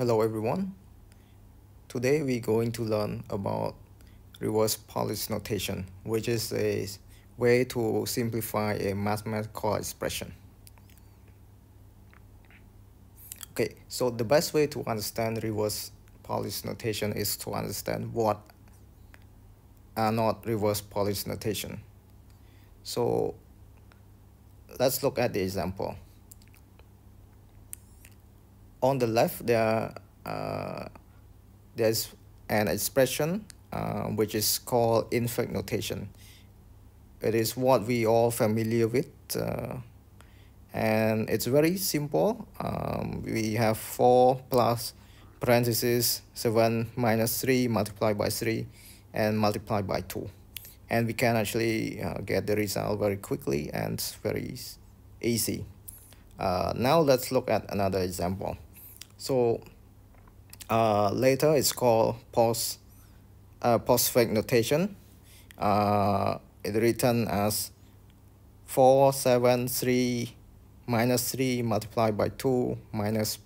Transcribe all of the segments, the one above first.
Hello everyone. Today we're going to learn about reverse Polish notation, which is a way to simplify a mathematical expression. Okay, so the best way to understand reverse Polish notation is to understand what are not reverse Polish notation. So let's look at the example on the left there uh, there's an expression uh, which is called infix notation. It is what we all familiar with uh, and it's very simple. Um, we have 4 plus parentheses 7 minus 3 multiplied by 3 and multiplied by 2 and we can actually uh, get the result very quickly and very easy. Uh, now let's look at another example so uh, later it's called post uh, postfix notation. Uh, it's written as 4, 7, 3, minus 3 multiplied by 2 minus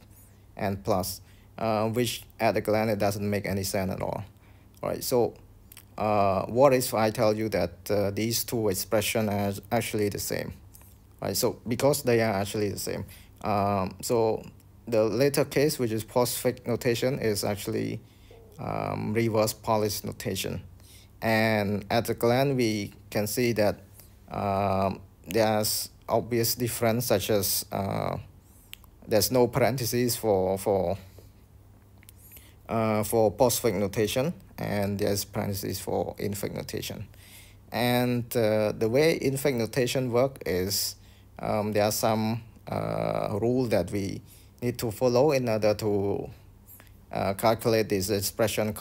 and plus, uh, which at a glance it doesn't make any sense at all. All right, so uh, what if I tell you that uh, these two expressions are actually the same? Right, so because they are actually the same, um, so the later case, which is postfix notation, is actually um, reverse Polish notation. And at a glance, we can see that um, there's obvious difference, such as uh, there's no parentheses for for uh, for postfix notation, and there's parentheses for infix notation. And uh, the way infix notation work is um, there are some uh, rule that we need to follow in order to uh, calculate this expression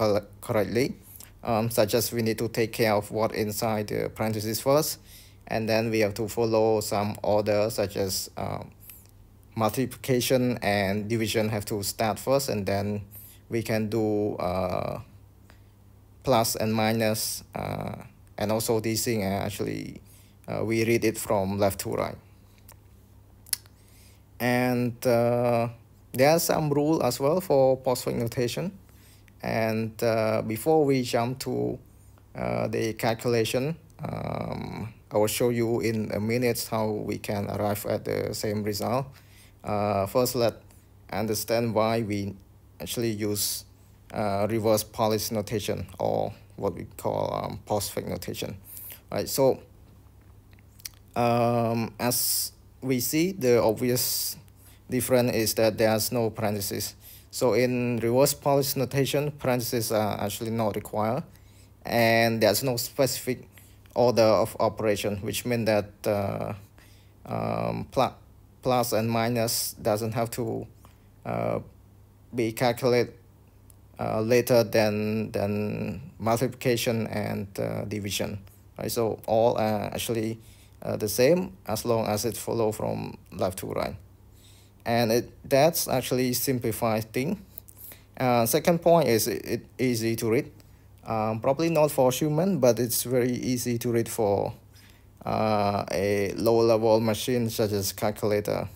correctly, um, such as we need to take care of what inside the parentheses first, and then we have to follow some order such as um, multiplication and division have to start first, and then we can do uh, plus and minus, uh, and also this thing uh, actually uh, we read it from left to right and uh, there are some rules as well for postfix notation and uh, before we jump to uh, the calculation um, I will show you in a minute how we can arrive at the same result. Uh, first let understand why we actually use uh, reverse Polish notation or what we call um, postfix notation. Right so um, as we see the obvious difference is that there's no parentheses. So in reverse Polish notation, parentheses are actually not required. And there's no specific order of operation, which means that uh, um, pl plus and minus doesn't have to uh, be calculated uh, later than, than multiplication and uh, division. Right? So all are actually uh, the same as long as it follow from left to right. And it that's actually simplified thing. Uh, second point is it, it easy to read. Um, probably not for human but it's very easy to read for uh, a low level machine such as calculator.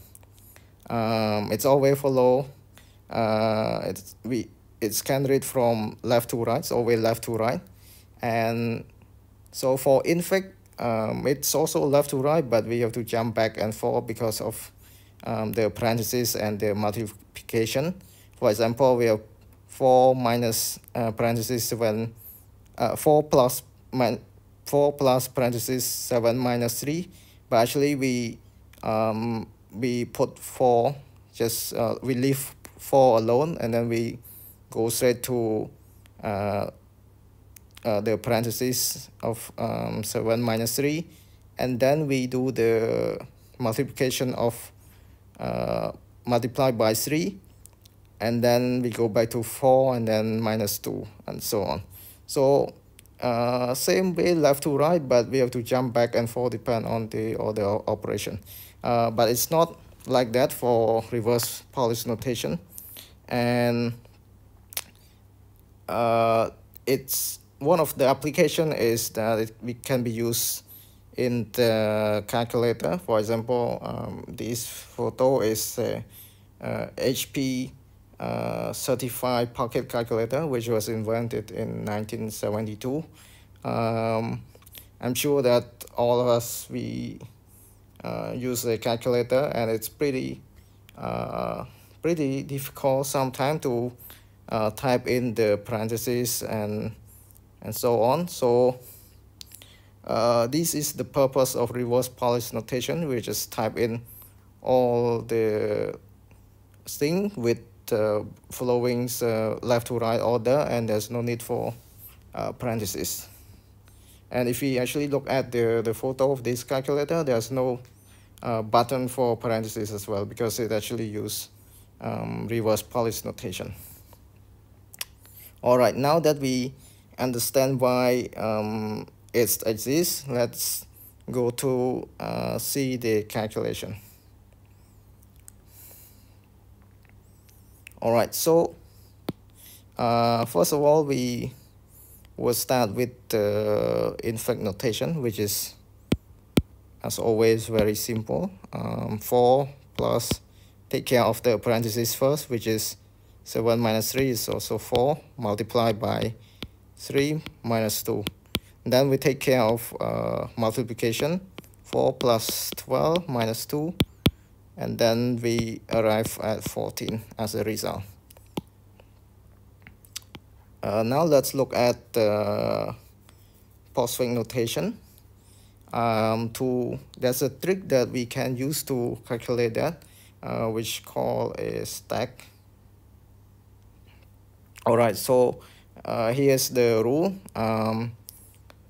Um, it's always follow. Uh, it's we it's can read from left to right so always left to right. And so for infix um, it's also left to right, but we have to jump back and forth because of um, the parentheses and the multiplication. For example, we have 4 minus uh, parentheses 7, uh, 4 plus, min 4 plus parentheses 7 minus 3, but actually we, um, we put 4, just uh, we leave 4 alone, and then we go straight to uh, uh, the parentheses of um, 7 minus 3 and then we do the multiplication of uh, multiplied by 3 and then we go back to 4 and then minus 2 and so on. So uh, same way left to right but we have to jump back and forth depend on the order operation. Uh, but it's not like that for reverse Polish notation. And uh, it's one of the application is that it we can be used in the calculator. For example, um, this photo is a, a HP uh, certified pocket calculator, which was invented in 1972. Um, I'm sure that all of us, we uh, use a calculator and it's pretty, uh, pretty difficult sometimes to uh, type in the parentheses and, and so on. So uh, this is the purpose of reverse Polish notation. We just type in all the thing with uh, following uh, left to right order and there's no need for uh, parentheses. And if we actually look at the, the photo of this calculator, there's no uh, button for parentheses as well because it actually use um, reverse Polish notation. All right, now that we understand why um, it exists, let's go to uh, see the calculation. all right so uh, first of all we will start with the infix notation which is as always very simple um, 4 plus take care of the parentheses first which is 7 minus 3 is also 4 multiplied by 3 minus 2 then we take care of uh, multiplication 4 plus 12 minus 2 and then we arrive at 14 as a result. Uh, now let's look at the postfix notation. Um, to there's a trick that we can use to calculate that, uh, which call a stack. All right, so uh, here's the rule. Um,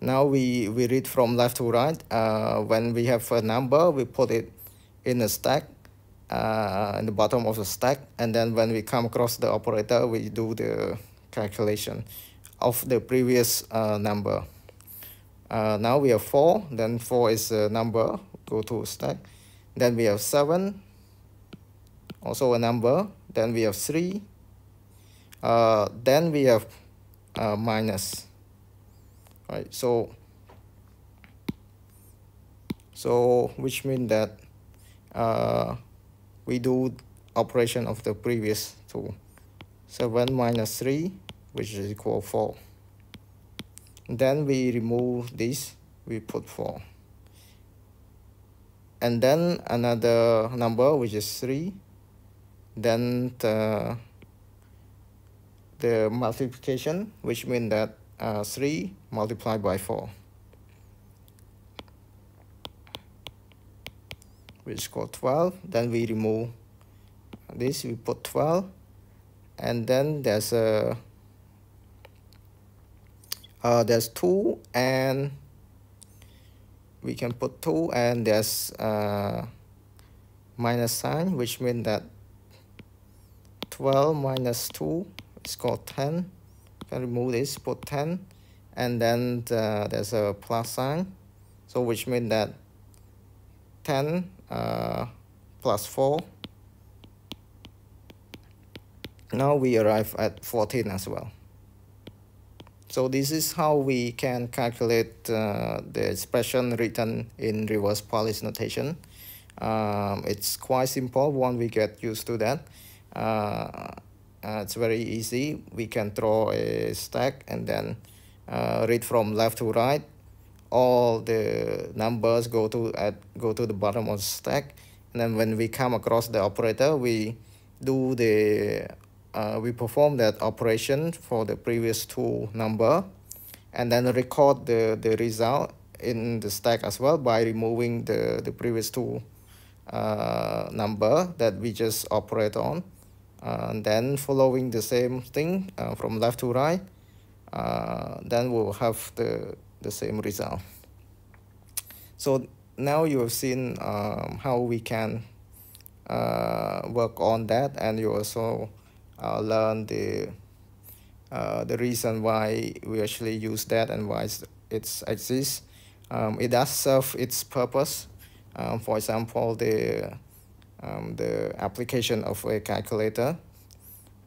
now we we read from left to right. Uh, when we have a number, we put it in a stack uh, in the bottom of the stack. And then when we come across the operator we do the calculation of the previous uh, number. Uh, now we have 4 then 4 is a number. Go to stack. Then we have 7 also a number. Then we have 3 uh, then we have uh, minus right? So so which means that uh, we do operation of the previous two 7 minus 3 which is equal 4 then we remove this we put 4 and then another number which is 3 then the, the multiplication which means that uh, 3 multiplied by 4 which is called 12 then we remove this we put 12 and then there's a uh, there's 2 and we can put 2 and there's a minus sign which means that 12 minus 2 called 10 can remove this put 10 and then the, there's a plus sign. So which means that 10 uh, plus 4 now we arrive at 14 as well. So this is how we can calculate uh, the expression written in reverse Polish notation. Um, it's quite simple once we get used to that. Uh, uh, it's very easy. We can draw a stack and then uh, read from left to right. All the numbers go to at go to the bottom of the stack. And then when we come across the operator we do the uh, we perform that operation for the previous two number and then record the the result in the stack as well by removing the the previous two uh, number that we just operate on and then following the same thing uh, from left to right uh, then we'll have the the same result. So now you have seen um, how we can uh, work on that and you also uh, learn the uh, the reason why we actually use that and why it exists. Um, it does serve its purpose. Um, for example, the um, the application of a calculator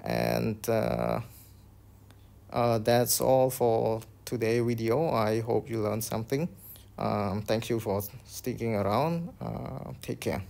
and uh, uh, that's all for today video. I hope you learned something. Um, thank you for sticking around. Uh, take care.